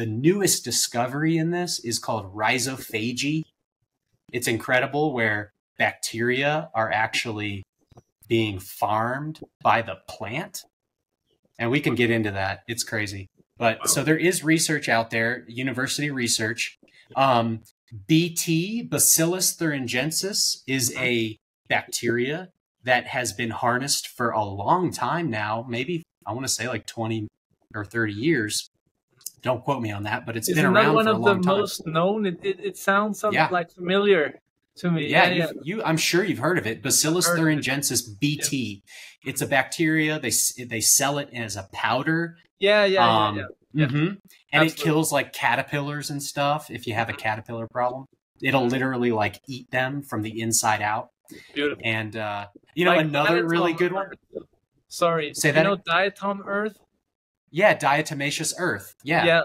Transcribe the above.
the newest discovery in this is called rhizophagy. It's incredible where bacteria are actually being farmed by the plant. And we can get into that. It's crazy. But so there is research out there, university research. Um, BT, Bacillus thuringiensis, is a bacteria that has been harnessed for a long time now, maybe I want to say like 20 or 30 years. Don't quote me on that, but it's Isn't been around one for a of long the time. most known? It, it, it sounds something Yeah. like familiar to me. Yeah, yeah. you. I'm sure you've heard of it. Bacillus Heard of it. thuringiensis BT. It's a bacteria. They they sell it as a powder. Yeah, yeah, Um, yeah, yeah. mhm. And it kills like caterpillars and stuff. If you have a caterpillar problem, it'll literally like eat them from the inside out. Beautiful. And uh, you know Like another really good one. Sorry, Say you that know diatom Earth? Yeah, diatomaceous earth. Yeah. Yeah,